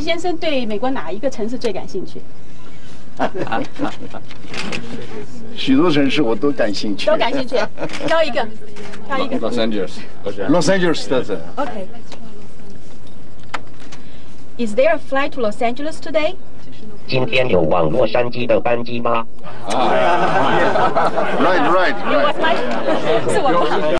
先生对美国哪一个城市最感兴趣？许多城市我都感兴趣，都感兴趣，挑一个，挑一个。Los Angeles，Los Angeles 的这 Okay. Is there a flight to Los Angeles today？今天有往洛杉矶的班机吗？Right, right, right. 是我吗？